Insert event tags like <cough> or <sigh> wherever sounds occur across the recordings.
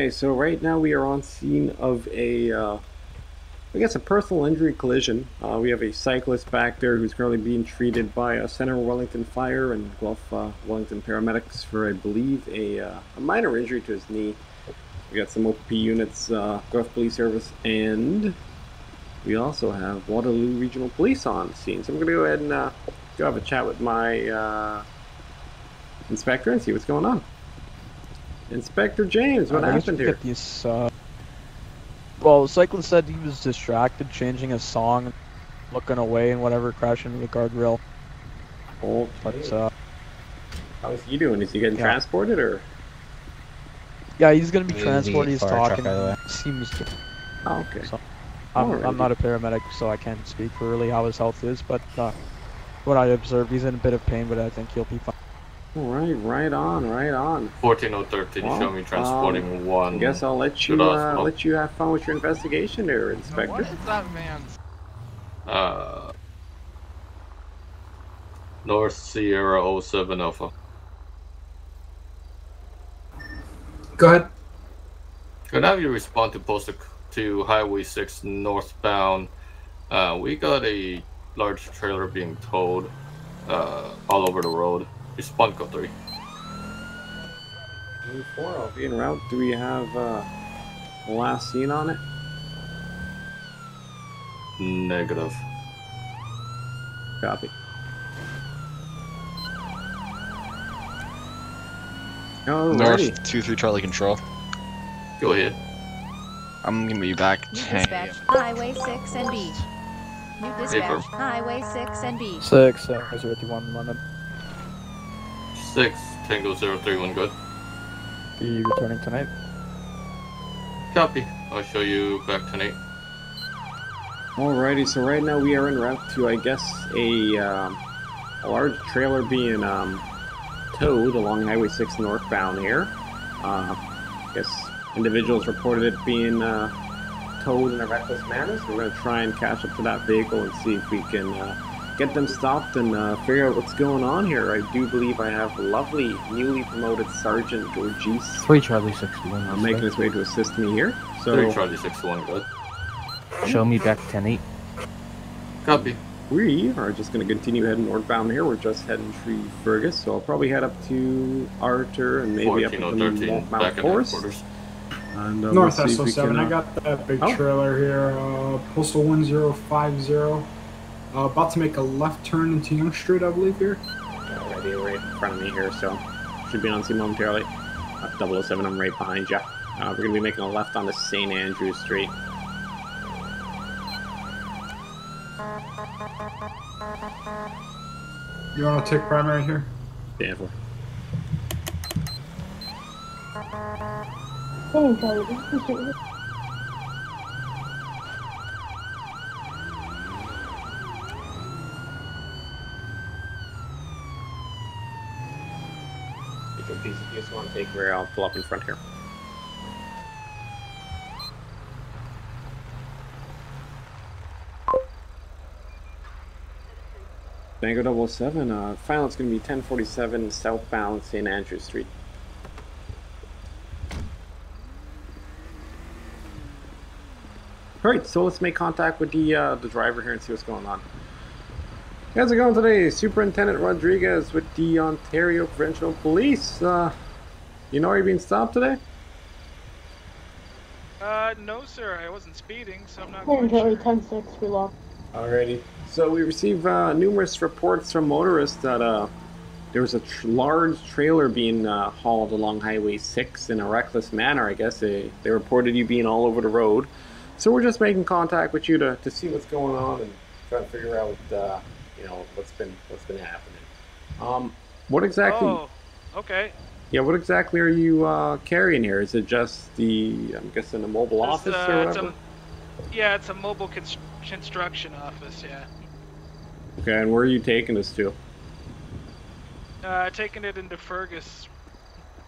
Okay, so right now we are on scene of a, uh, I guess, a personal injury collision. Uh, we have a cyclist back there who's currently being treated by uh, Center Wellington Fire and Guelph uh, Wellington paramedics for, I believe, a, uh, a minor injury to his knee. We got some OP units, uh, Guelph Police Service, and we also have Waterloo Regional Police on scene. So I'm going to go ahead and uh, go have a chat with my inspector and see what's going on. Inspector James, what Uh, happened we here? Get these, uh... Well, Cyclist said he was distracted, changing his song, looking away and whatever, crashing into the guardrail. Oh, But, uh, how's he doing? Is he getting Yeah. transported or? yeah, he's gonna be Easy transported, he's fire truck, talking, by the way. seems to... Oh, okay. So- I'm, Alrighty. I'm not a paramedic, so I can't speak for really how his health is, but, uh... What I observed, he's in a bit of pain, but I think he'll be fine. All right, right on, right on. 14013 Well, show me transporting one. I guess I'll let you uh, let you have fun with your investigation there, Inspector. What is that man's? Uh, North Sierra 07 Alpha. Go ahead. Could I have you respond to post to Highway 6 northbound? Uh, we got a large trailer being towed uh, all over the road. Respond code 3. Move four, I'll be en route. Do we have uh, the last scene on it? Negative. Copy. Alrighty. North two three Charlie Control. Go ahead. I'm gonna be back New 10 dispatch, Highway 6 and B. New dispatch, Paper. Highway 6 and B. Six, uh, 031 London. 6 Tango 031, good. Be returning tonight. Copy. I'll show you back tonight. Alrighty, so right now we are en route to, I guess, a, um, a large trailer being um, towed along Highway 6 northbound here. Uh, I guess individuals reported it being uh, towed in a reckless manner, so we're going to try and catch up to that vehicle and see if we can uh, get them stopped and uh, figure out what's going on here. I do believe I have lovely, newly promoted Sergeant Georgis 3 Charlie 61. uh, making his way to assist me here. 3 So Charlie 61, good. Show me back 10 8. Copy. We are just going to continue heading northbound here. We're just heading through Fergus, so I'll probably head up to Arthur and maybe up to 14013 Mount back in Forest. headquarters. And, uh, North we'll see if we SO7. can, I uh, got that big Oh. trailer here. Uh, postal 1050. Uh, about to make a left turn into Young Street, I believe here. Already right in front of me here, so should be on scene momentarily. Uh, 007, I'm right behind you. Uh, we're going to be making a left onto St. Andrew Street. You want to take primary here? Stand for. You can piece if you just want to take rear, I'll pull up in front here. Tango 007, uh, final it's going to be 1047 southbound St. Andrew Street. Alright, so let's make contact with the uh, the driver here and see what's going on. How's it going today? Superintendent Rodriguez with the Ontario Provincial Police. Uh, you know where you're being stopped today? Uh, no, sir. I wasn't speeding, so I'm not Clear quite Charlie sure. 10 6, we lost. Alrighty. So we received uh, numerous reports from motorists that uh, there was a tr- large trailer being uh, hauled along Highway 6 in a reckless manner. I guess they, they reported you being all over the road. So we're just making contact with you to, to see what's going on and try to figure out uh, you know what's been what's been happening. Um, what exactly? Oh, okay. Yeah, what exactly are you uh, carrying here? Is it just the I'm guessing the mobile It's, office uh, or it's whatever? a, yeah, it's a mobile const- construction office. Yeah. Okay, and where are you taking this to? Uh, taking it into Fergus.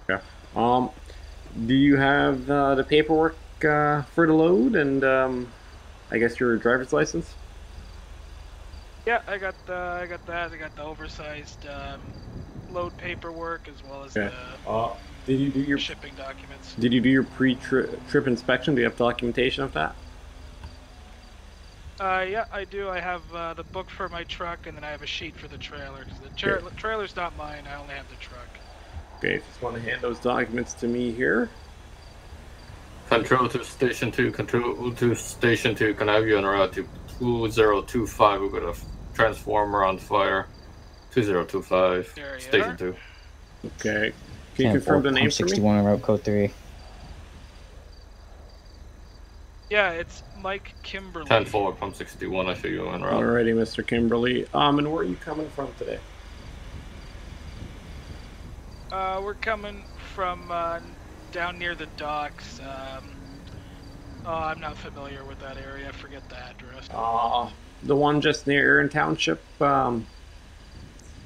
Okay. Um, do you have uh, the paperwork uh, for the load and um, I guess your driver's license? Yeah, I got the, I got that. I got the oversized um, load paperwork as well as Okay. the. Uh, Did you do your shipping documents. Did you do your pre-trip inspection? Do you have documentation of that? Uh, yeah, I do. I have uh, the book for my truck, and then I have a sheet for the trailer. 'cause the tra- Okay. trailer's not mine. I only have the truck. Okay, if you just want to hand those documents to me here. Control to station two. Control to station two. Can I have you en route to two zero two five? We've got a f- transformer on fire. Two zero two five. There Station are. two. Okay. Can you confirm the name for me? 61 on route code 3. Yeah, it's Mike Kimberly. Ten four. Pump sixty one. I show you en route. Alrighty, Mr. Kimberly. Um, and where are you coming from today? Uh, we're coming from uh, down near the docks. Um, oh, I'm not familiar with that area. I forget the address. Uh, the one just near Erin Township, um,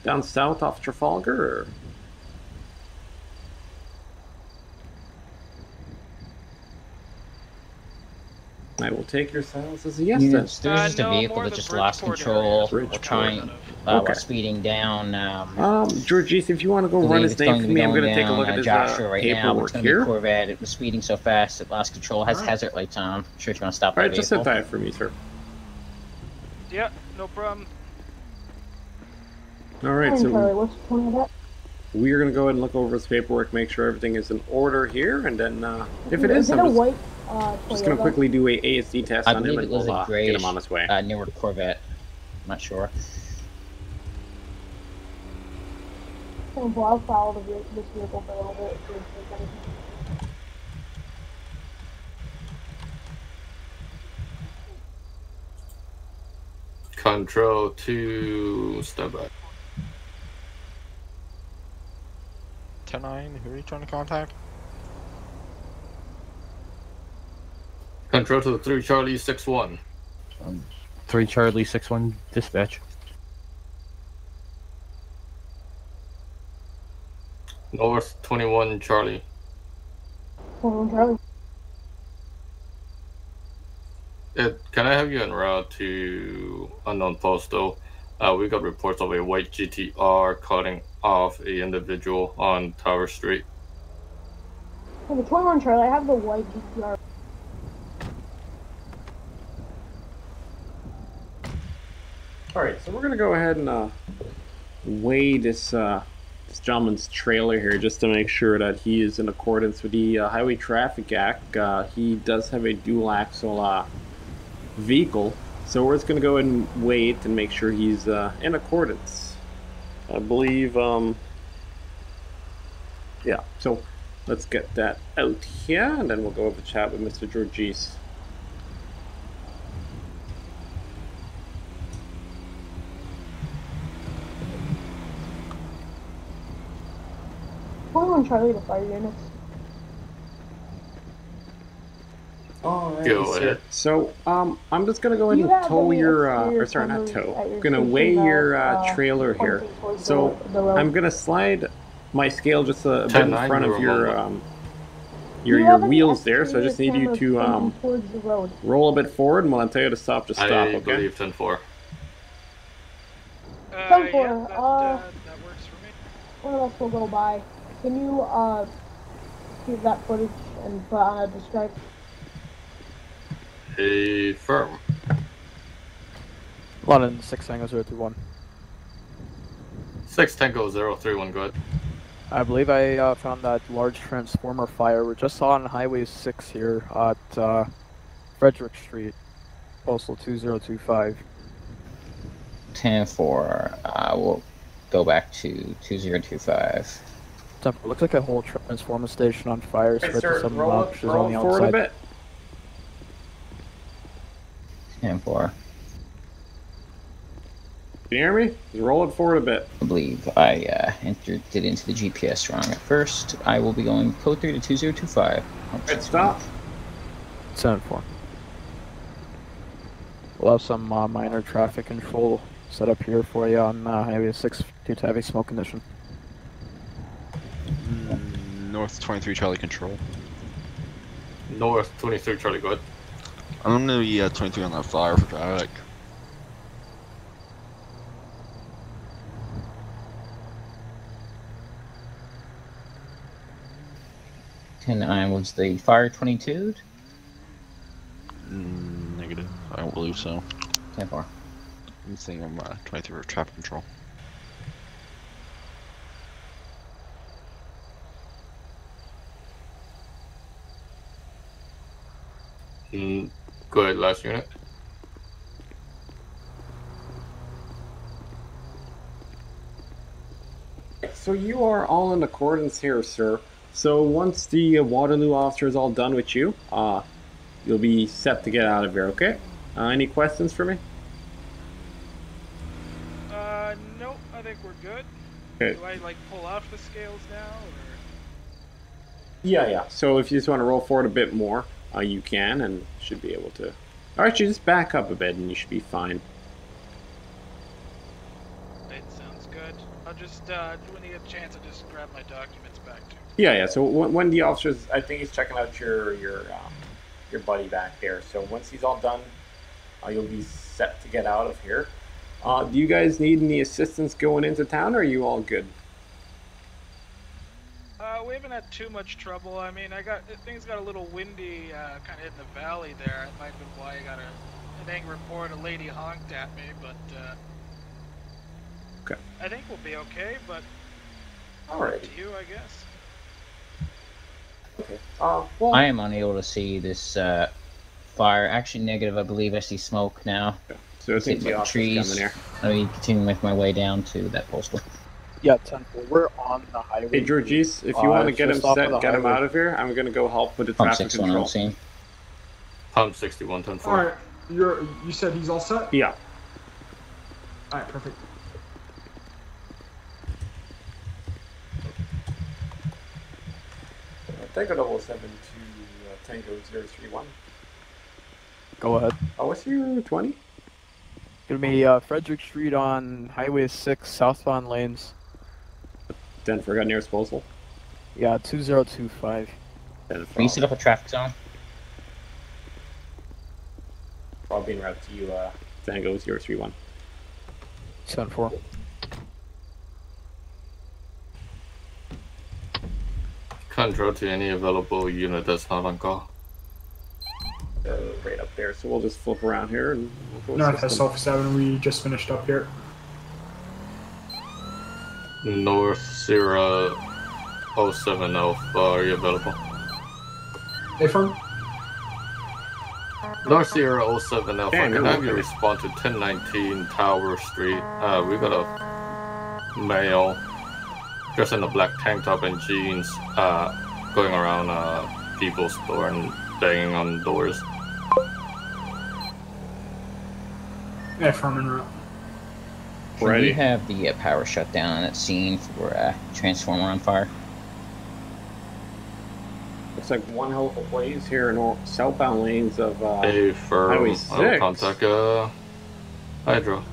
down south off Trafalgar. Or? I will take your silence as a yes. Then. Units, there's Uh, just no, a vehicle that just lost control area. while trying, uh, Okay. while speeding down. Um, Um, Georgis, if you want to go run his name going for me, I'm going going to take a look at uh, his Joshua uh, right now. It's going to be here. a Corvette. It was speeding so fast it lost control. Has Alright. hazard lights on. I'm sure you want to stop All that right, just vehicle. sit tight for me, sir. Yeah, no problem. All right, Morning, Charlie. so What's the point of that? we are going to go ahead and look over his paperwork, make sure everything is in order here, and then uh, if it is, is it I'm just, white uh, just going to quickly do a ASD test I on him, believe and it was we'll a uh, get him on his way. uh, newer Corvette. I'm not sure. Well, I'll follow the, ve- this vehicle for a little bit. see if there's anything. Control to step back. 10 9, who are you trying to contact? Control to three Charlie six one. Um, 3 Charlie 6 1 dispatch. North twenty one Charlie. Morning, Charlie. It, can I have you en route to unknown postal? Uh, we got reports of a white GTR cutting off a individual on Tower Street. Hey, the 21 Charlie, I have the white GTR. All right, so we're gonna go ahead and uh, weigh this uh, this gentleman's trailer here just to make sure that he is in accordance with the uh, Highway Traffic Act. Uh, he does have a dual axle uh, vehicle, so we're just gonna go ahead and wait and make sure he's uh, in accordance. I believe, um, yeah. So let's get that out here, and then we'll go over chat with Mr. Georgis. Twenty-one Charlie to fire units. Alright, Go sir. ahead. So, um, I'm just gonna go ahead You and have tow your, uh, exterior or sorry, not tow. at your gonna weigh your uh, uh, trailer here. So, the, the road? I'm gonna slide my scale just a, a bit in front of your, um, your your wheels there. So I just need you to um towards the road. roll a bit forward, and when I tell you to stop, just stop. I Okay. believe ten four. Uh, Ten yeah, four, that, uh, uh, that works for me. One of us will go by. Can you uh keep that footage and put on a describe? A firm. London 6 Tango 031. Six Tango zero three one. Go ahead. I believe I uh, found that large transformer fire we just saw on Highway 6 here at uh, Frederick Street, postal 2025. 10 4. Uh, we'll go back to 2025. Temple, looks like a whole transformer station on fire, Right, spread to sir, some roll, it- bushes roll on the forward a outside. bit. 10 4. Can you hear me? Just roll it forward a bit. I believe I uh, entered it into the GPS wrong at first. I will be going code 3 to 2025. Right, stop. 7 4. We'll have some uh, minor traffic control set up here for you on uh, Highway 6 due to heavy smoke condition. Mm, North 23 Charlie Control. North twenty three Charlie. Go ahead. I'm gonna be uh, 23 on that flyer for traffic. 10 9 was the fire 22. Mm, negative. I don't believe so. 10 4. I'm saying I'm uh, 23 for traffic control. Mm, go ahead, last unit. So you are all in accordance here, sir. So once the uh, Waterloo officer is all done with you, uh, you'll be set to get out of here. Okay? Uh, any questions for me? Uh, nope. I think we're good. Okay. Do I like pull off the scales now, or? Yeah, yeah. So if you just want to roll forward a bit more, uh, you can, and should be able to. All right, you just back up a bit, and you should be fine. That sounds good. I'll just uh, when you get a chance, I'll just grab my documents back too. Yeah, yeah. So when, when the officers, I think he's checking out your your um, your buddy back there. So once he's all done, uh, you'll be set to get out of here. Uh, do you guys need any assistance going into town, or are you all good? Uh, we haven't had too much trouble. I mean, I got things got a little windy, uh, kind of in the valley there. It might have been why I got a, an angry report. A lady honked at me, but uh, Okay. I think we'll be okay. But All right. to you, I guess. Okay. Uh, well, I am unable to see this uh, fire. Actually, negative, I believe. I see smoke now. So it seems the Sitting trees. coming here. Let me continue with my way down to that postal. Yeah, 10 4. We're on the highway. Hey, Georgis, if you Uh, want to get him just off of set, the get him out of here. I'm gonna go help with the Pump traffic 6 one, I'm control. seeing. Pump 61, 10 4. All right, you're. You said he's all set. Yeah. All right, perfect. Tango double seven to uh, Tango zero three one. Go ahead. Oh, what's your twenty? Gonna be uh, Frederick Street on Highway 6, southbound lanes. Denver got nearest postal. Yeah, 2025. Denver. Can you set up a traffic zone? Probably en route to you, uh, Tango zero three one. 10 4. Control to any available unit that's not on call. Uh, right up there. So we'll just flip around here and we'll go North system. SF seven. We just finished up here. North Sierra 07 Alpha, are you available? Hey, firm. North Sierra 07 Alpha, Damn, can you're I have you okay. respond to 1019 Tower Street? Uh, we got a male dressed in a black tank top and jeans, uh, going around uh, people's door and banging on doors. Hey, firm en route. Can Ready. we have the uh, power shutdown on that scene for uh, transformer on fire? Looks like one hell of a blaze here in all southbound lanes of uh, Hey, firm, Highway I will 6. contact uh, Hydro.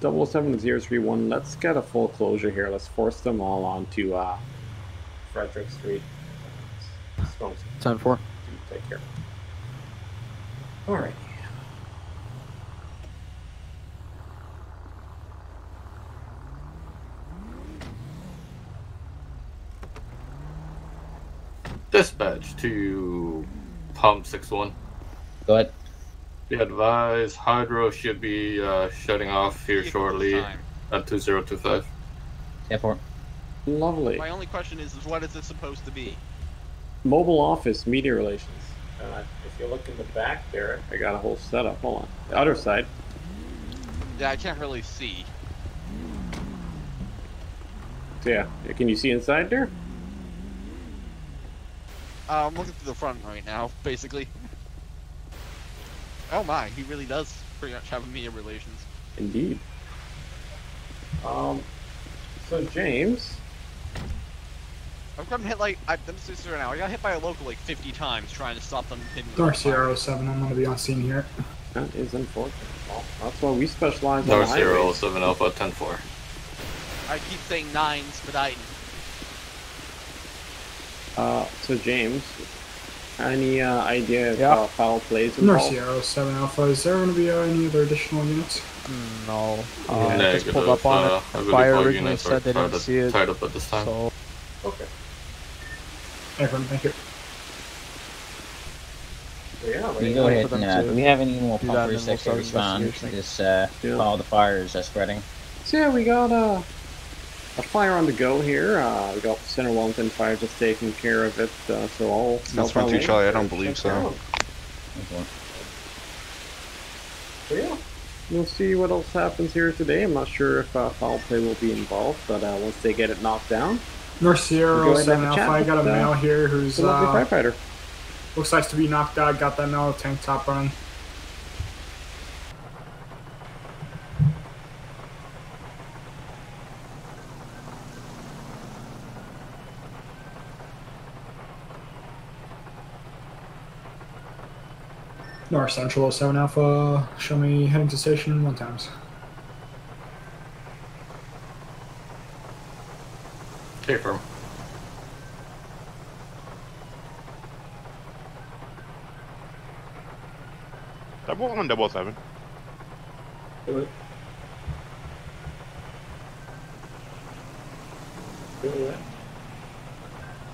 double seven zero three one. Let's get a full closure here. Let's force them all onto uh, Frederick Street. Smokes. 10 4. Take care. All right. Dispatch to Pump 61. Go ahead. Be advised, Hydro should be uh, shutting off here shortly at 2025. 10 4. Lovely. My only question is, is what is this supposed to be? Mobile office media relations. Uh, if you look in the back there, I got a whole setup. Hold on. The other side. Yeah, I can't really see. Yeah, can you see inside there? Uh, I'm looking through the front right now, basically. Oh my, he really does pretty much have media relations. Indeed. Um. So James, I've gotten hit like I'm just this right now. I got hit by a local like 50 times trying to stop them hitting. me North with fire. Sierra 07. I'm gonna be on scene here. that is unfortunate. Well, that's why we specialize on North the Sierra highways. 07 Alpha 10-4. I keep saying nines, but I. Uh, so James, any uh, idea of Yeah. how foul plays North involved? Sierra 07 Alpha. Is there gonna be uh, any other additional units? No. Yeah. Uh, just pulled up on uh, it. I Fire originally said they didn't see it. tied up at this time. So Okay. Everyone, thank you. Yeah, We go ahead and, uh, do we have any more do that, and pumpers then that we'll can respond to investigation. this, uh, Yeah. while the fires are spreading? So yeah, we got uh, a fire on the go here. Uh, we got Center Wellington Fire just taking care of it. Uh, so all That's one too, Charlie. I don't believe so. So yeah, we'll see what else happens here today. I'm not sure if uh, foul play will be involved, but uh, once they get it knocked down, North Sierra We'll go ahead and 07 Alpha. I got a male here who's the lovely uh, firefighter. looks like to be knocked out. Got that male tank top running. North Central 07 Alpha. Show me heading to station one times. Okay, firm. Double one, double seven.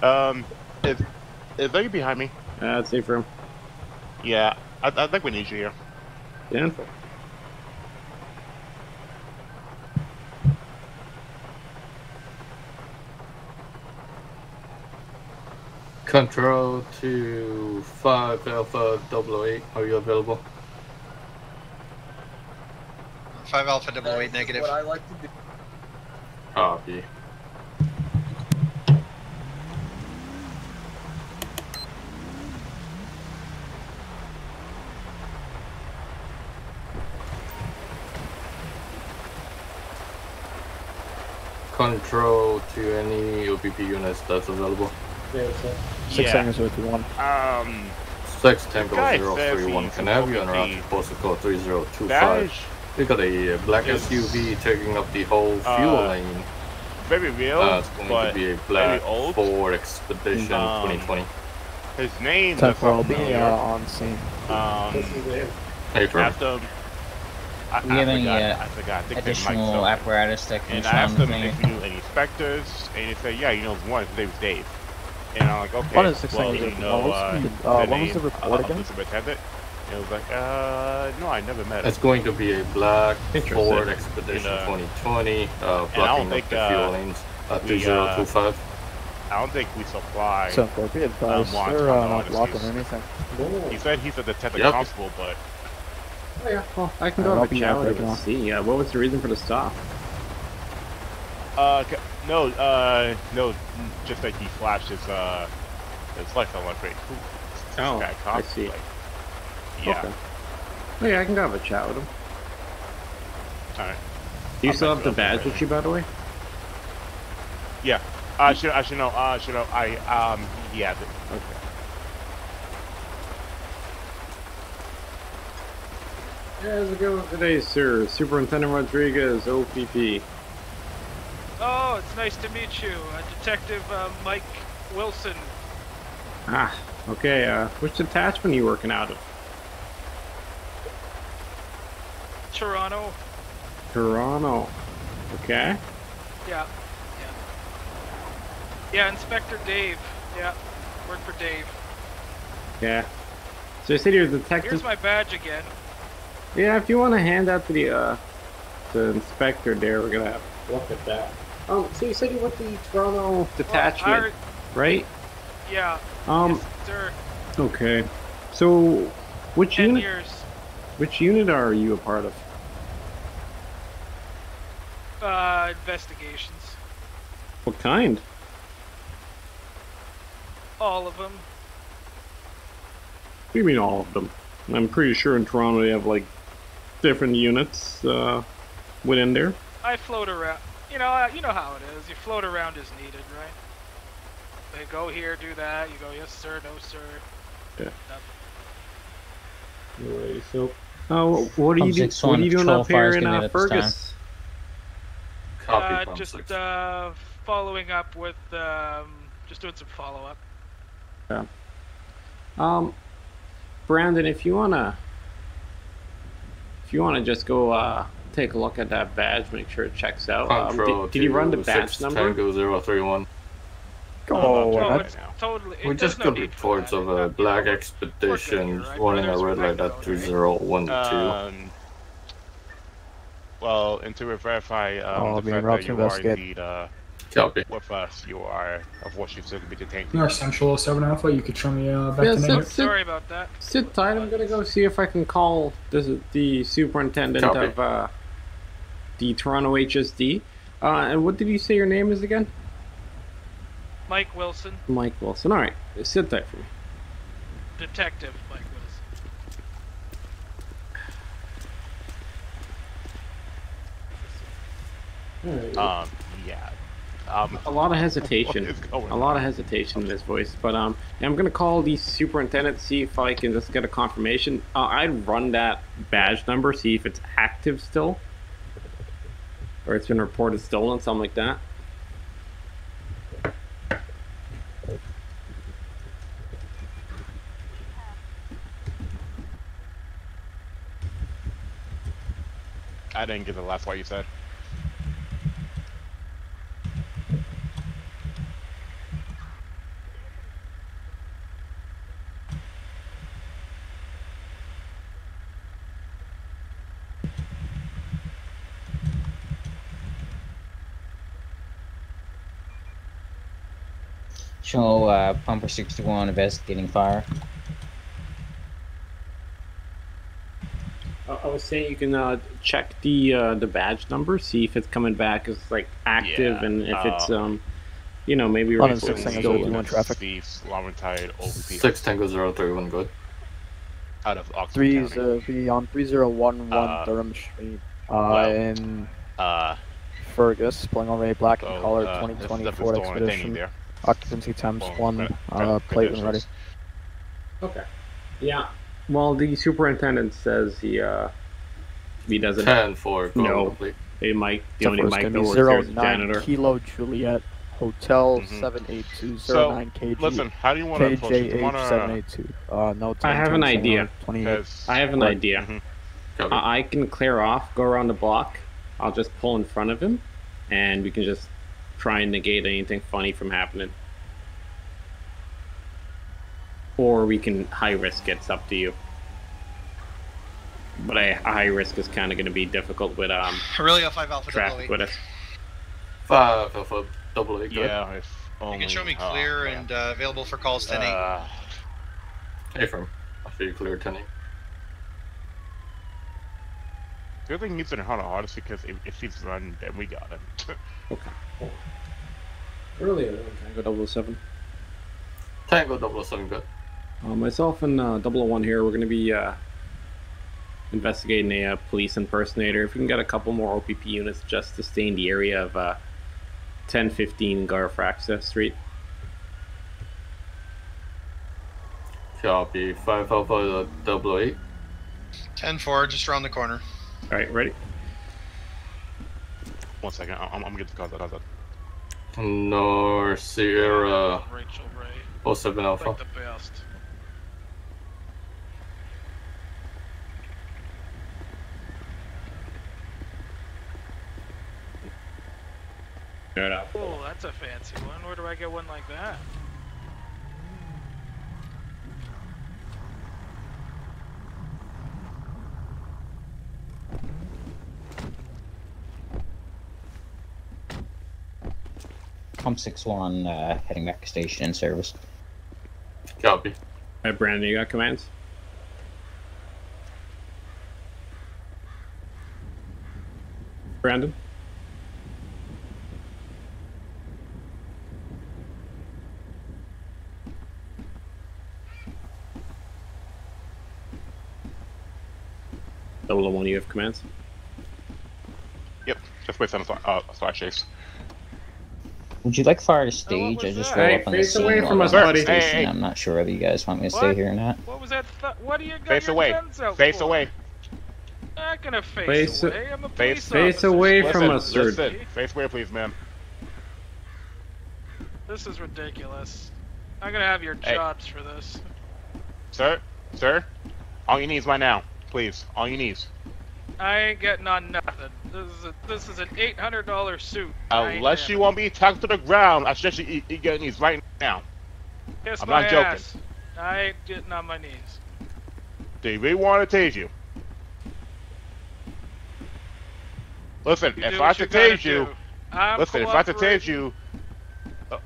Um, is is they behind me? Uh, it's safe room. Yeah, I, I think we need you here. Yeah. Control to 5 Alpha 008. Are you available? Five Alpha Double oh Eight negative. What I like to do. Copy. Control to any OPP units that's available. Yeah, Six Yeah. seconds with one. Um, 6 Tango guy 031. says Can he's I have you on route OPP. to postal code 3025? is We got a uh, black is- SUV taking up the whole fuel Uh, lane. very real, Uh, it's going but to be a black old. Ford Expedition Um, 2020. His name Ten does four, I'll be uh, on scene. Um, Hey, Trevor. Asked. I, Do you I have any forgot, uh, I forgot. I think additional apparatus that can And I asked to him thing? if he knew any inspectors, and he said, yeah, you know one. His name's Dave. And I'm like, okay. What is six well, seconds you know, one? uh, What was the- the uh, what was the report of again? the superintendent? And it was like, uh, no, I never met him. It's going to be a black Ford Expedition And, uh, 2020, uh, and I don't blocking up think, the uh, fuel lanes at we, uh, 3025. I don't think we supply. So for be advised, um, they're uh, not Wants blocking honesties. anything. He said he's a detective Yep. constable, but Oh, yeah. Well, I can Uh, go I'll have a chat out with him and see. Uh, what was the reason for the stop? uh, no, uh, no, just that he flashed his uh, his lights. I'm like, wait, who? This Oh, guy I see. Like, yeah. Okay. Oh, yeah, I can go have a chat with him. All right. Do you I'll still have the badge with you, by the way? Yeah. Uh, should I should know? Uh, should know? I um, he has it. Okay. How's it going today, sir? Superintendent Rodriguez, OPP. Oh, it's nice to meet you, uh, Detective uh, Mike Wilson. Ah, okay. Uh, which detachment are you working out of? Toronto. Toronto. Okay. Yeah. Yeah. Yeah, Inspector Dave. Yeah. Work for Dave. Yeah. So you said you're a detective. Here's my badge again. Yeah, if you want to hand that to the uh, the inspector there, we're gonna have to look at that. Um, so you said you went to the Toronto detachment, Well, right? Yeah. Um, yes, sir. okay. So, which Ten unit? years. Which unit are you a part of? Uh, investigations. What kind? All of them. What do you mean all of them? I'm pretty sure in Toronto they have like different units uh, within there. I float around. You know, uh, you know how it is. You float around as needed, right? They go here, do that. You go, yes sir, no sir. Yeah. Nothing. Alright, so, uh, what are you do, what are you doing up here in uh, be at this time. Fergus? Copy Uh, just six. uh, following up with, um, just doing some follow up. Yeah. Um, Brandon, if you wanna, if you wanna just go uh take a look at that badge, make sure it checks out. Um, did, did you run the to badge 6 number? Tango 031. Go Oh, away. it's totally. We just there's no got reports of a black expedition running a red light at 2012. Um, well, and to verify um, Oh, the being fact route that to you are indeed uh, Copy. with us, you are unfortunately still to be detained. You are Central 07 Alpha. You could show me uh, back Yeah, to sit, name. sit, Sorry about that. sit tight. I'm gonna go see if I can call the, the superintendent Copy. of uh, the Toronto HSD. Uh, and what did you say your name is again? Mike Wilson, Mike Wilson. All right, sit tight for me. detective Mike Wilson. Um, yeah. Um, A lot of hesitation. <laughs> What going A lot of hesitation in his voice, but um, I'm gonna call the superintendent see if I can just get a confirmation. Uh, I'd run that badge number, see if it's active still, or it's been reported stolen, something like that. I didn't get the last part you said. Show uh, Pumper 61 investigating fire. I I was saying you can uh, check the uh, the badge number, see if it's coming back as like active, Yeah, and if it's uh, um, you know, maybe London reported six thing is Doing traffic. Thieves, Laurentide, OVP. 6 Tango 031, good. Out of Oxford Three's County. uh, be on 3011 Uh, Durham Street. Uh, well, in Uh, Fergus, pulling over a black and so, collar uh, this 2020 Ford Expedition. there. Occupancy times Well, one. cre- Uh, plate when ready. Okay. Yeah. Well, the superintendent says he uh he doesn't 10 for go No. complete. Hey, Mike. The So only it's Mike gonna that be works zero here is the janitor. Kilo Juliet Hotel Mhm. seven eight two So, zero nine KG. listen, how do you want to approach it? Do you wanna- seven eight two. Uh, no. I have an idea. Twenty eight. I have an Right. idea. Mhm. Copy. I I can clear off, go around the block. I'll just pull in front of him, and we can just try and negate anything funny from happening. Or we can high risk it. It's up to you. But a, a high risk is kind of going to be difficult with um Aurelia 5 Alpha double traffic eight. with us. 5 Alpha double eight. Yeah, if You can show me oh, clear man. and uh, available for calls 10 8. Uh, Hey, firm. I'll show you clear 10 8. The other thing he's in been hard hard because if, if he's run, then we got him. <laughs> Okay. Earlier, Tango 007. Tango 007, good. Uh, myself and uh, 001 here, we're going to be uh, investigating a uh, police impersonator. If we can get a couple more OPP units just to stay in the area of uh, 1015 Garafraxa Street. Copy. 5 Alpha double eight. 10 4, just around the corner. All right, ready? One second, I'm, I'm gonna get the call that. that. North Sierra Rachel Ray. 07 Alpha. Like the best. Oh, that's a fancy one. Where do I get one like that? Pump 61 uh, heading back to station in service. Copy. All right, Brandon, you got commands? Brandon? Double one, you have commands? Yep, just wait on a uh, start chase. Would you like fire to stage? I just that? roll Hey, up on the face scene away from I'm us, buddy. Hey, hey. I'm not sure whether you guys want me to stay here or not. What was that? Th- what do you got Face away. Face for? away. Not gonna face, Face- away. I'm a face- police face officer. away Listen, from us, sir. listen. Face away, please, ma'am. This is ridiculous. I'm gonna have your Hey. jobs for this. Sir, sir, all you need is right now, please. All you need. I ain't getting on nothing. This is a, this is an eight hundred dollar suit. Unless you want me tucked to the ground, I suggest you eat, your knees right now. Kiss I'm my not joking. ass. I ain't getting on my knees. Do you really want to tase you? Listen, You if I have to tase you, do. I'm listen, if I have to tase you, uh,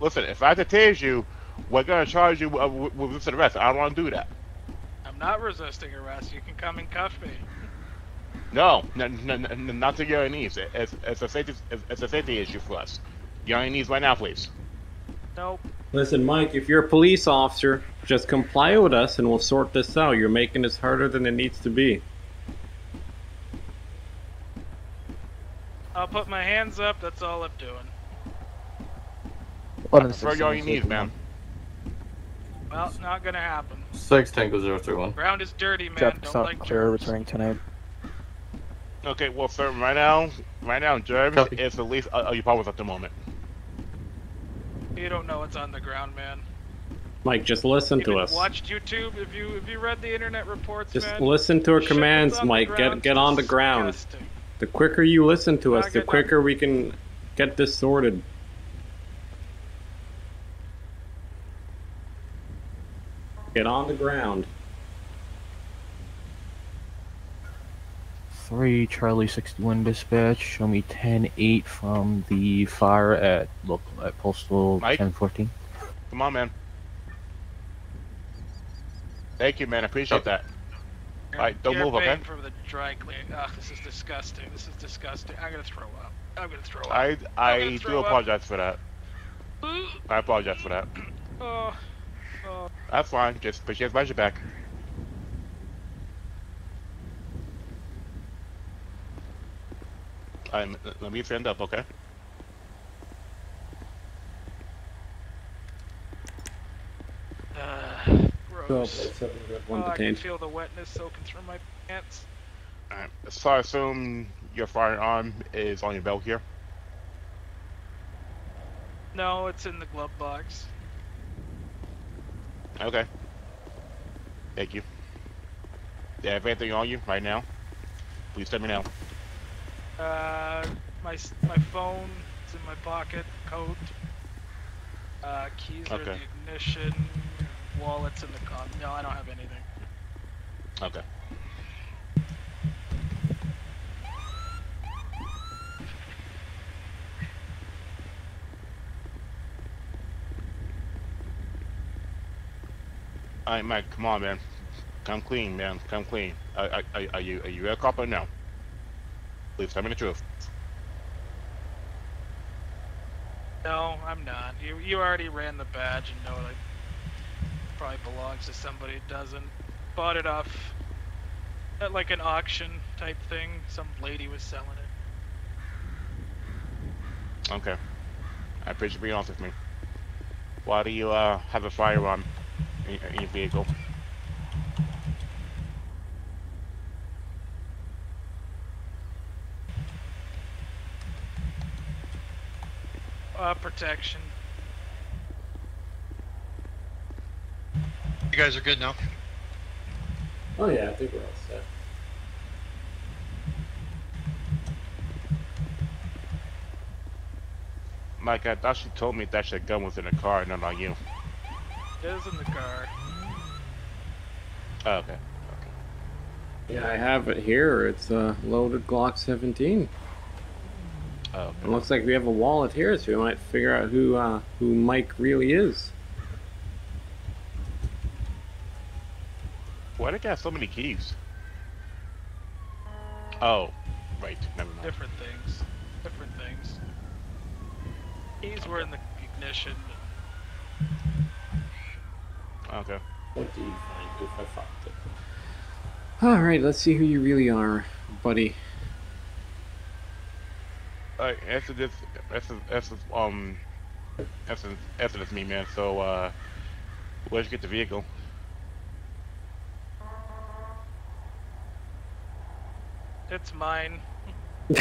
listen, if I have to tase you, we're gonna charge you uh, with, with this arrest. I don't want to do that. I'm not resisting arrest. You can come and cuff me. No, n- n- n- not to your knees. It's, it's a safety, it's, it's a safety issue for us. Get on your knees right now, please. Nope. Listen, Mike, if you're a police officer, just comply with us and we'll sort this out. You're making this harder than it needs to be. I'll put my hands up. That's all I'm doing. I prefer you on your knees, man. Well, not gonna happen. Six Tango zero three one. Ground is dirty, man. Don't like clear, returning tonight. Okay, well, sir, right now, right now, Jervis uh, uh, is the least of your problems at the moment. You don't know what's on the ground, man. Mike, just listen If to us. watched YouTube, if you if you read the internet reports, Just man, listen to our commands, Mike. Get get on the ground. disgusting. The quicker you listen to us, the get- quicker we can get this sorted. Get on the ground. Three Charlie sixty one dispatch. Show me ten eight from the fire at local at postal Mike? ten fourteen. Come on, man. Thank you, man. I appreciate that. All right, don't You're move, okay? paying for the dry clean. Oh, this is disgusting. This is disgusting. I'm gonna throw up. I'm gonna throw up. I I'm I gonna do throw up. apologize for that. I apologize for that. Oh, oh. That's fine. Just push your budget back. I'm, let me stand up, okay? Uh, gross. it's, we got one oh, I can feel the wetness soaking through my pants. Alright, so I assume your firearm is on your belt here? No, it's in the glove box. Okay. Thank you. Do you have anything on you right now? Please let me know. Uh, my my phone is in my pocket, coat. Uh, keys are in the ignition. Wallet's in the con. No, I don't have anything. Okay. Alright, Mike, come on, man. Come clean, man. Come clean. Are, are, are- are you are you a cop or no? Please tell me the truth. No, I'm not. You you already ran the badge and know it like, probably belongs to somebody who doesn't. Bought it off at like an auction type thing. Some lady was selling it. Okay. I appreciate being honest with me. Why do you uh have a firearm in, in your vehicle? Uh, protection. You guys are good now. Oh yeah, I think we're all set. Mike, I thought she told me that that gun was in the car, not on you. It is in the car. Oh, okay. Yeah, I have it here. It's a loaded Glock 17. Oh, okay. It looks like we have a wallet here, so we might figure out who uh, who Mike really is. Why did they have so many keys? Oh, right. Never mind. Different things. Different things. Keys were in the ignition. Okay. What do you find if I fucked it? All right, let's see who you really are, buddy. Alright, answer this. Answer, answer, um, answer, answer this me, man. So, uh, where'd you get the vehicle? It's mine. <laughs>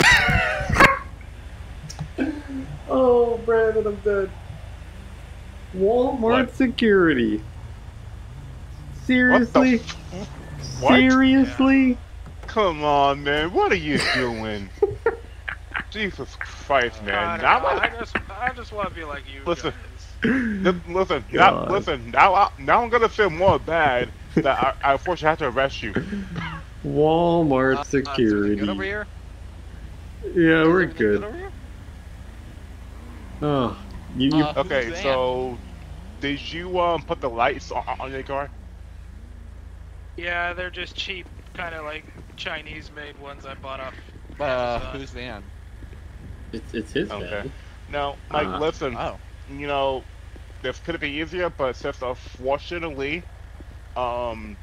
Oh, Brandon, I'm dead. Walmart What? security. Seriously? What? Seriously? come on, man. What are you doing? <laughs> Jesus Christ, man. don't Now, know, I I, just, I just want to be like you listen, guys. <laughs> listen, now, listen. Now, I, now I'm gonna feel more bad that I, I unfortunately have to arrest you. Walmart Uh, uh, so security. good over here? yeah, we're Everything good. over here? Oh, you, you Uh, Okay, so did you um put the lights on, on your car? Yeah, they're just cheap, kind of like Chinese-made ones I bought off. Uh, Amazon. who's Van? It's, it's his Okay. bad. No, Mike. Uh, listen. Oh. You know, this could be easier, but since unfortunately, um,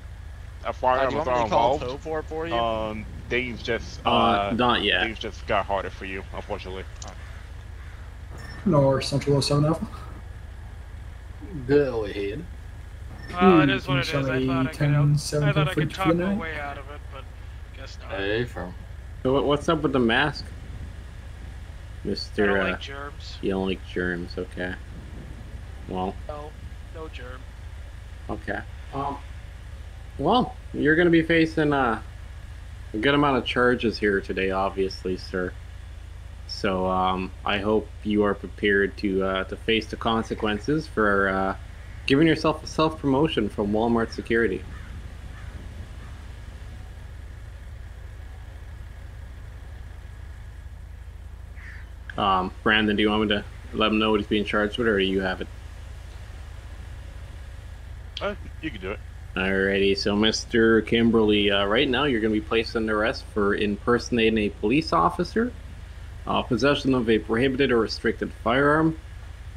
a Uh, firearm do you was want me not to involved. for for you? Um, things just Uh, uh, not yet. things just got harder for you, unfortunately. Nor Central 07 Alpha. Go ahead. Well, it Hmm, what it is. I somebody thought I could, 10, help- I 7 thought I could talk my way out of it, but guess not. Hey, from. So what's up with the mask, I Mister? don't Uh, like germs. you don't like germs, okay? Well, No, no germ. okay. Um, well, you're gonna be facing uh, a good amount of charges here today, obviously, sir. So um, I hope you are prepared to uh, to face the consequences for uh, giving yourself a self promotion from Walmart Security. Um, Brandon, do you want me to let him know what he's being charged with, or do you have it? Uh, you can do it. Alrighty, so Mr. Kimberly, uh, right now you're going to be placed under arrest for impersonating a police officer, uh, possession of a prohibited or restricted firearm,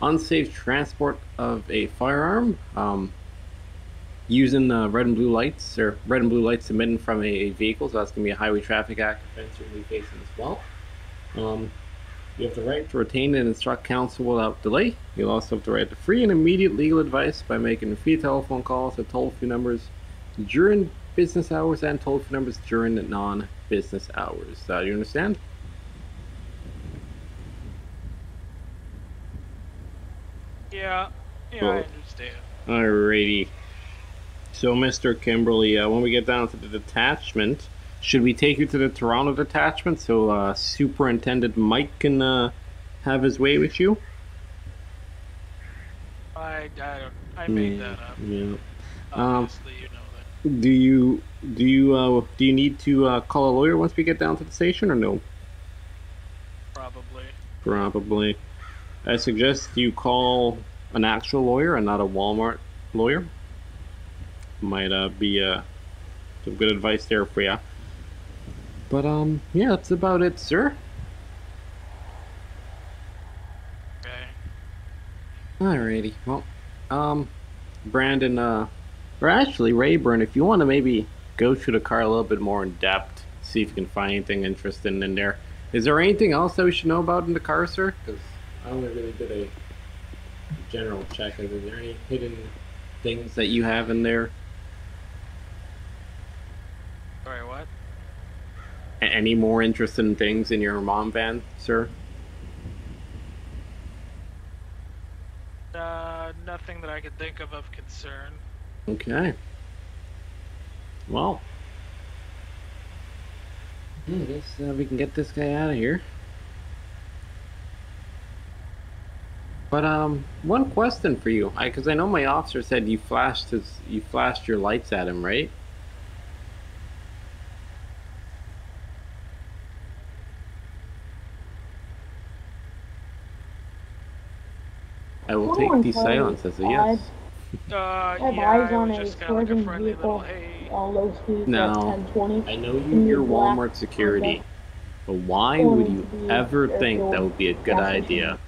unsafe transport of a firearm, um, using uh, red and blue lights or red and blue lights emitting from a, a vehicle, so that's going to be a highway traffic act offense you're going to be facing as well. Um, you have the right to retain and instruct counsel without delay. You'll also have the right to free and immediate legal advice by making free telephone calls to toll-free numbers during business hours and toll-free numbers during non-business hours. Uh, you understand? Yeah, yeah, Cool. I understand. Alrighty. So, Mr. Kimberly, uh, when we get down to the detachment, should we take you to the Toronto detachment so uh, Superintendent Mike can uh, have his way with you? I, I don't. I made that up. Yeah. Um, you know that. do you do you uh, do you need to uh, call a lawyer once we get down to the station or no? Probably. Probably. I suggest you call an actual lawyer and not a Walmart lawyer. Might uh, be uh, some good advice there for you. But um, yeah, that's about it, sir. Okay. Alrighty. Well, um, Brandon, uh, or actually Rayburn, if you want to maybe go through the car a little bit more in depth, see if you can find anything interesting in there. Is there anything else that we should know about in the car, sir? Because I only really did a general check. Is there any hidden things that you have in there? Sorry, what? A- Any more interesting things in your mom van, sir? Uh, nothing that I could think of of concern. Okay. Well, I guess uh, we can get this guy out of here. But um, one question for you, I because I know my officer said you flashed his, you flashed your lights at him, right? I will take the silence as a yes. Uh, I have yeah, eyes I on was a just kind of like a swerving friendly little, vehicle hey, on low speed No. at 1020. I know you, in you're Walmart security, but why would you ever think that would be a good idea?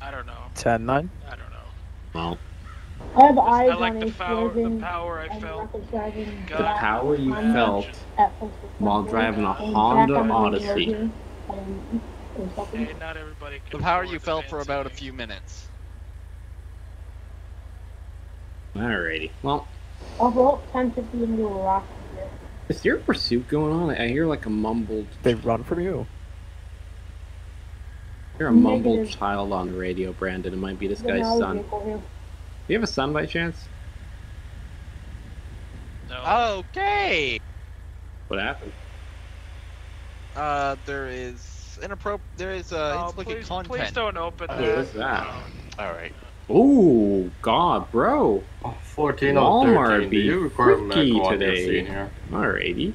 I don't know. 10 9. I don't know. Well, I have eyes I like on the a power, the power I felt. The power you felt while driving a Honda back on Odyssey. Merging and- and something. Hey, not everybody The power you the felt for about a few minutes. alrighty. Well, I'll roll 1050 into a rock here. is there a pursuit going on? I hear like a mumbled. They run from you. I hear a mumbled Negative. child on the radio, Brandon. It might be this guy's son. Do you have a son by chance? No, Okay. What happened? Uh, there is inappropriate. There is uh, Oh, inappropriate please, content. please don't open What that. is that? All right. Oh God, bro! 14 of Walmart 13. Do be you require freaky medical on today. here? Alrighty.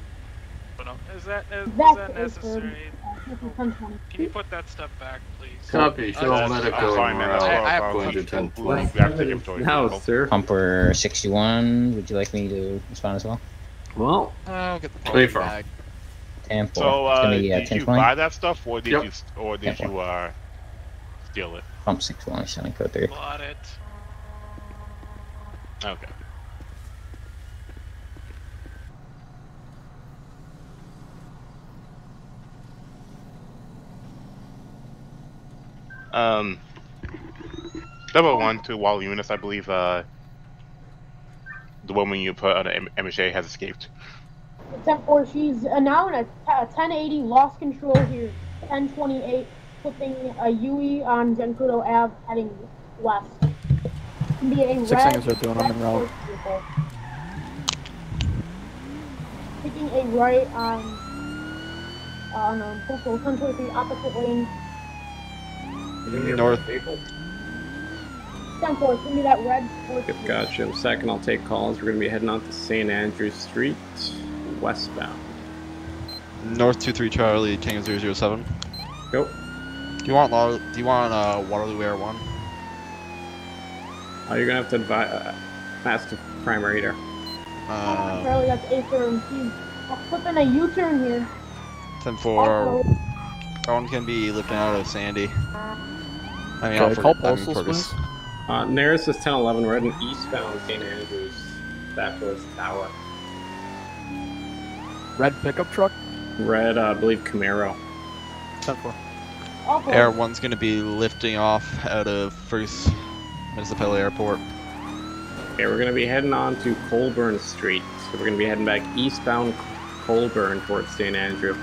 Is that is, is that necessary? This is 1020. Can you put that stuff back, please? Copy. Show that's- medical I'm fine, man. That's. I- I have to a 10 We 20. have to take inventory. Now, sir. Pumper 61, would you like me to respond as well? Well, Oh, get the Wait property for him. bag. 10 So, uh, gonna be uh, did you 1020. buy that stuff, or did Yep. you, or did Yeah. you uh, steal it? Pump 61, selling code 3. Bought it. Okay. Um, double one to wall units, I believe. Uh, the woman you put on the M- MHA has escaped. 10-4, she's uh, now in a, t- a 1080, lost control here. 1028, flipping a UE on Genkudo Ave, heading west. Be a Six red, things are doing, I'm red en route. force vehicle. Taking a right on, on um, postal 1023 opposite lane. North. 10-4, it's gonna be that red force Yep, gotcha. In a second, I'll take calls. We're gonna be heading on to St. Andrew Street, westbound. North two three Charlie Tango 007. Go. Do you want Lau- do you want uh, Waterloo Air One? Oh, you're gonna have to advise. Uh, ask the primary there. Uh, Charlie, that's A turn. She's uh, flipping a U-turn here. ten four. Also, One can be lifting out of Sandy. I mean, Okay, I'll call forget- I mean, postal Fergus. swings. Uh, nearest is 1011. We're heading eastbound St. Andrews, back towards the tower. Red pickup truck. Red, uh, I believe Camaro. 10-4. also, Air One's gonna be lifting off out of First Municipal Airport. Okay, we're gonna be heading on to Colburn Street. So we're gonna be heading back eastbound Colburn towards St. Andrew.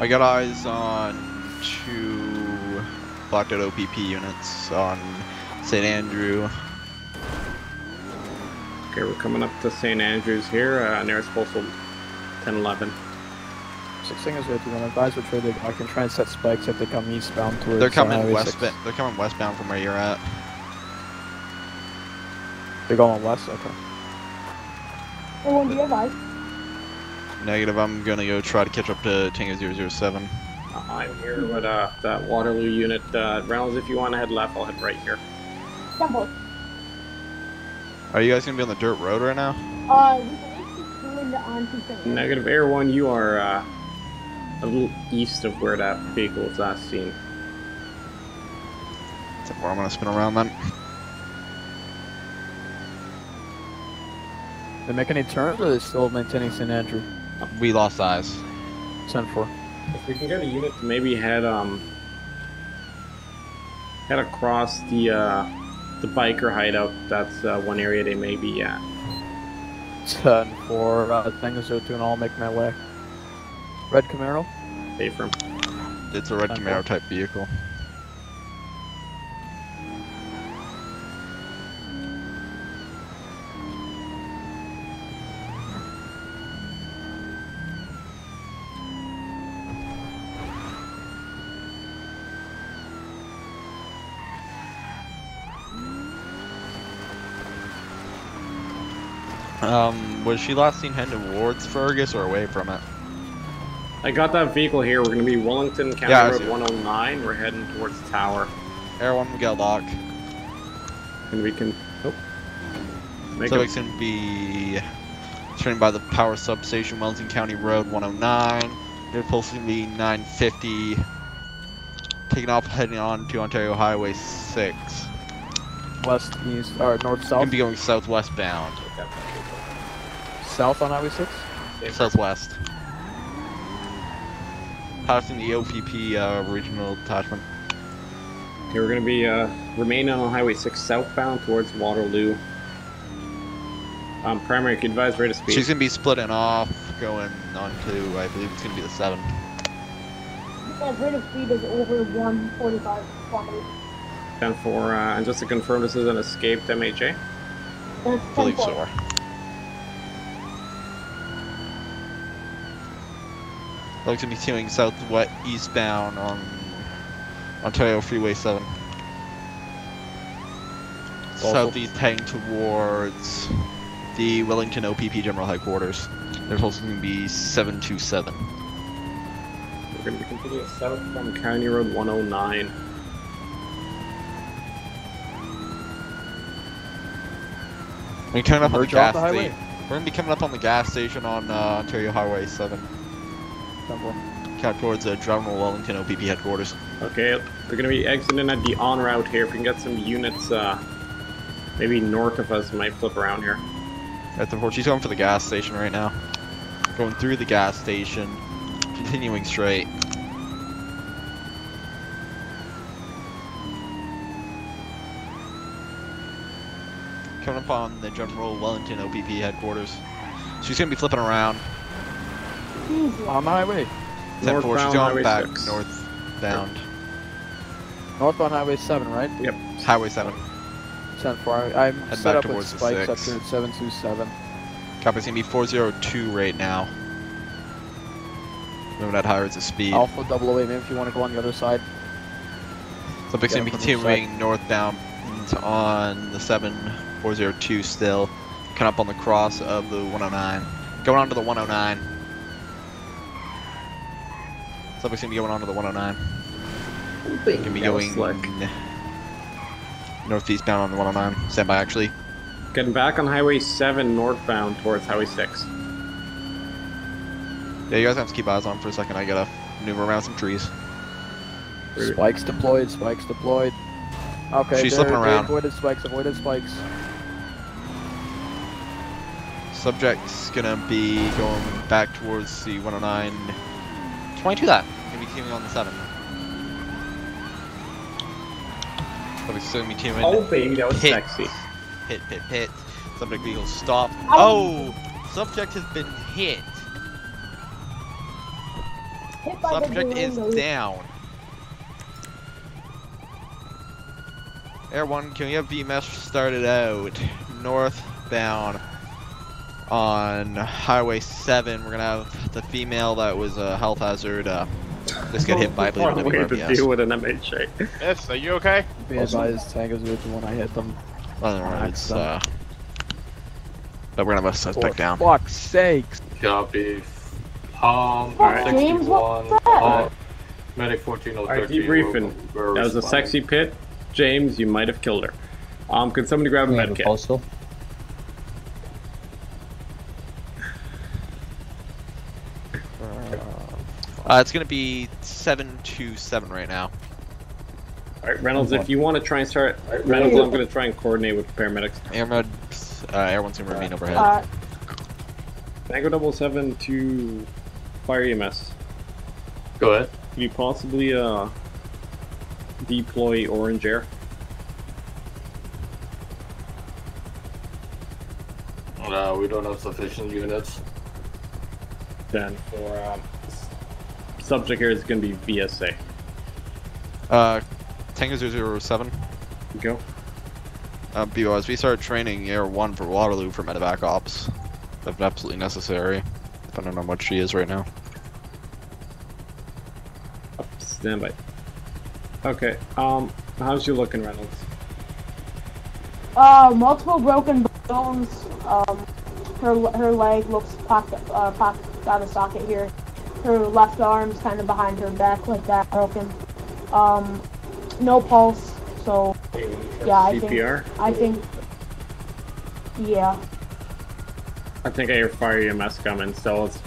I got eyes on two blacked out OPP units on St. Andrew. Okay, we're coming up to St. Andrews here, uh, nearest postal 1011. Six things are doing. Advise which way they go. I can try and set spikes if they come eastbound towards. They're uh, coming Highway west. They're coming westbound from where you're at. They're going west. Okay. everyone, do you have eyes? Negative. I'm gonna go try to catch up to Tango 007. Uh, I'm here with uh, that Waterloo unit. Uh, Reynolds, if you want to head left, I'll head right here. 10-4. Are you guys gonna be on the dirt road right now? Uh, we can she's turned on to St. Negative Air 1, you are uh, a little east of where that vehicle was last seen. Except for I'm gonna spin around then. They make any turns, or are they still maintaining St. Andrew? We lost eyes. 10-4. If we can get a unit to maybe head um head across the uh, the biker hideout, that's uh, one area they may be at. 10-4. Uh, things are doing. I'll make my way. Red Camaro. Stay from. It's a red Camaro type vehicle. Um, was she last seen heading towards Fergus or away from it? I got that vehicle here. We're going to be Wellington County Yeah, Road 109. We're heading towards the Tower. Air one, we got lock. And we can. Oh. Make so it's gonna be turning by the power substation, Wellington County Road 109. They're supposed to be 950. Taking off, heading on to Ontario Highway 6. West, east, or north, Gonna south. be going southwest bound. South on Highway 6. Southwest. Passing the OPP uh, regional detachment. Okay, we're going to be uh, remaining on Highway 6 southbound towards Waterloo. Um, primary, can you advise rate of speed? She's gonna be splitting off, going on to, I believe it's gonna be the 7. That rate of speed is over 145 kilometers. 10 4, uh, and just to confirm, this is an escaped MHA. That's believe so. Looks to be continuing southwest eastbound on Ontario Freeway 7. Also- Southeast heading towards the Wellington OPP General Headquarters. They're going to be 727. We're going to be continuing south from County Road 109. We're coming up on the gas the station. We're gonna be coming up on the gas station on uh, Ontario Highway 7. Count towards uh, General Wellington OPP headquarters. Okay, we're gonna be exiting at the on route here. If we can get some units, uh, maybe north of us, might flip around here. At the port, she's going for the gas station right now. Going through the gas station, continuing straight. Coming upon the General Wellington OPP headquarters. She's gonna be flipping around. On the highway. 10 4, she's Northbound going back 6. northbound. Northbound Highway 7, right? Yep. Highway 7. 10 4. I'm Head set back up with towards the spikes up six. here at 727. Copy, it's gonna be 402 right now. Moving at higher rates of speed. Alpha double A, maybe if you want to go on the other side. So Big's gonna be Yeah, from the continuing northbound on the 7402 still. Coming up on the cross of the 109. Going on to the 109. So Big's gonna be going on to the 109. Gonna be That going slick. northeast bound on the 109. Stand by actually. Getting back on Highway 7 northbound towards Highway 6. Yeah, you guys have to keep eyes on for a second. I gotta maneuver around some trees. Spikes deployed, spikes deployed. Okay, She's they're- slipping they around. Avoided spikes, avoided spikes. Subject's gonna be going back towards the 109. 22 that. Gonna be teaming on the 7. Subject's gonna be teaming. Oh, baby, that was Hit. sexy. Hit, hit, hit. Subject vehicle stop. Ow. Oh! Subject has been hit. Hit by the Subject is down. Air 1, can we have VMS started out northbound on Highway 7? We're gonna have the female that was a health hazard. Uh, just get hit by, I believe, a an way to deal with an MHA. Yes, are you okay? Be advised, Tango's with the one I hit them. I don't know, it's, uh, but we're gonna have a suspect down. Fuck's sakes. Copy. Palm Fuck, James, 61. what's that? Palm. Medic 14013. Alright, debriefing. we're That was a sexy pit. James, you might have killed her. Um, can somebody grab a We have med a kit? postal. Uh, it's gonna be 727 right now. Alright, Reynolds, if you want to try and start, Reynolds, I'm going to try and coordinate with paramedics. Airmed, uh, Air 1's gonna remain overhead. Uh, Tango 77 to Fire EMS. Go ahead. Could you possibly uh, deploy Ornge Air? No, we don't have sufficient units. Then for um, s- subject here is going to be VSA. Uh, Tango 007. Go. Uh, BO, as we start training Air 1 for Waterloo for medevac ops, if absolutely necessary, depending on what she is right now. Up, stand by. Okay. Um, how's you looking, Reynolds? uh, multiple broken bones. Um, her her leg looks popped uh, popped out of socket here. Her left arm's kind of behind her back like that, broken. Um, no pulse. So yeah, I think I think yeah. I think I hear Fire EMS coming, so it's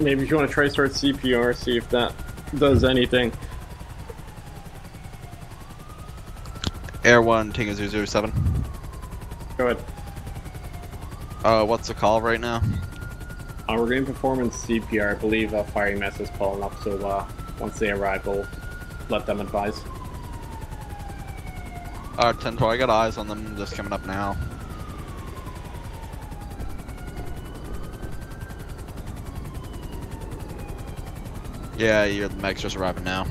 maybe if you want to try start CPR, see if that does anything. Air 1, Tango 007. Go ahead. Uh, what's the call right now? Uh, we're performance CPR. I believe uh, Fire EMS is calling up, so uh, once they arrive, we'll let them advise. Uh, 10 I got eyes on them just coming up now. Yeah, you're the meg's just arriving now.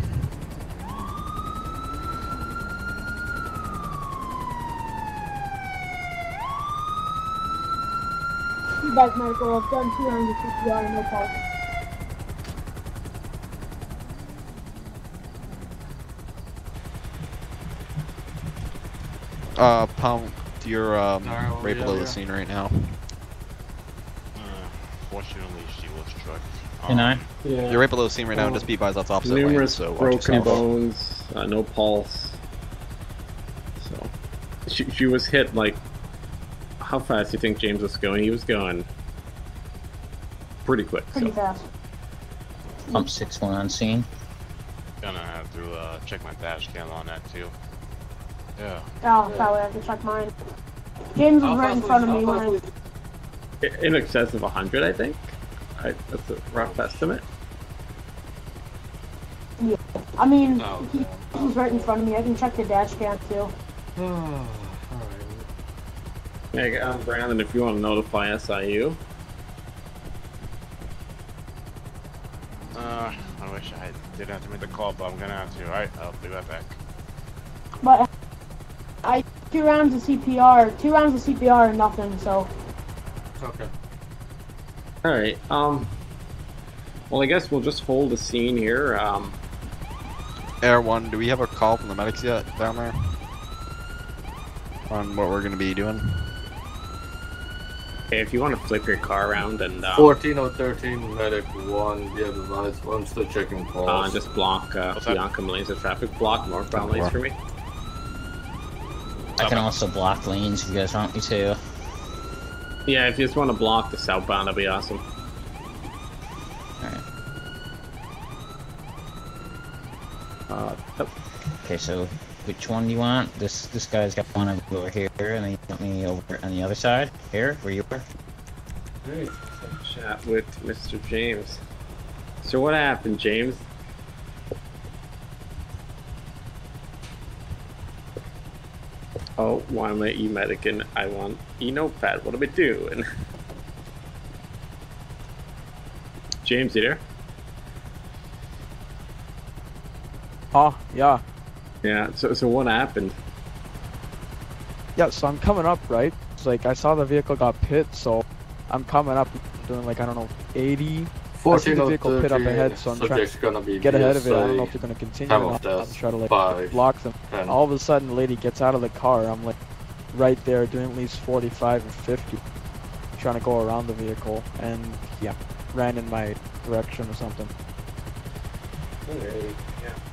back, Michael. I've done 260 out of no pockets. Uh, Pound, you're um, right, right below the scene right now. Uh, fortunately, she was struck. Can um, I? Yeah. You're right below the scene right now, and just beat by off opposite Numerous lane, so broken bones, uh, no pulse. So, she, she was hit like how fast do you think James was going? He was going pretty quick. Pretty So. fast. Pump six one on scene. Gonna have to uh, check my dash cam on that too. Yeah. Oh, probably have to check mine. James was right in front of me when I. In excess of 100, I think. I, that's a rough estimate. Yeah. I mean, Oh, he, he's right in front of me. I can check the dash cam too. <sighs> Yeah, um, Brandon, if you want to notify SIU. Uh, I wish I didn't have to make the call, but I'm gonna have to. Alright, I'll be right back. But I two rounds of CPR, two rounds of CPR and nothing. So Okay. All right. Um. Well, I guess we'll just hold the scene here. Um. Air one, do we have a call from the medics yet down there? On what we're gonna be doing? Okay, if you want to flip your car around and uh, 14 or 13, medic 1, be advised. I'm still checking calls. uh, just block uh, Bianca Malaysia traffic block northbound lanes for me. I can also block lanes if you guys want me to. Yeah, if you just want to block the southbound, that'd be awesome. Uh, oh, Okay, so which one do you want? This this guy's got one over here, and then you want me over on the other side here, where you were. Great. Chat with Mr. James. So what happened, James? Oh, why am I e-medic and I want e-notepad? What am I doing? James, you there? Oh, yeah. Yeah, so so what happened? Yeah, so I'm coming up, right? It's like I saw the vehicle got pit, so I'm coming up doing like, I don't know, 80. I see 14 the or vehicle pit up ahead, so I'm trying to gonna be get ahead of it. I don't know if they're going to continue or of not. I'm death, trying to like five, block them. 10. All of a sudden, the lady gets out of the car. I'm like right there doing at least 45 or 50, trying to go around the vehicle, and yeah, ran in my direction or something.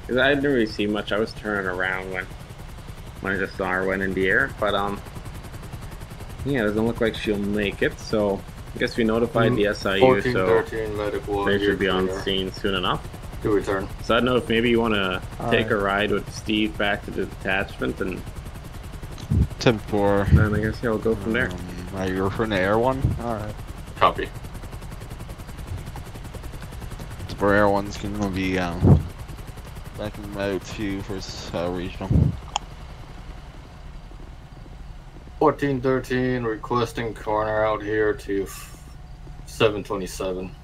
Because I didn't really see much. I was turning around when when I just saw her went in the air. But um, yeah, it doesn't look like she'll make it. So I guess we notified the SIU, 14, so 13, medic 1, they should be on clear. scene soon enough. To return. So I don't know if maybe you want to take right. a ride with Steve back to the detachment, and Temp four. then I guess yeah, we'll go from there. Are you referring to Air one? All right. Copy. For Air one's gonna be um, back in mode two versus uh, regional. 1413 requesting corner out here to 727.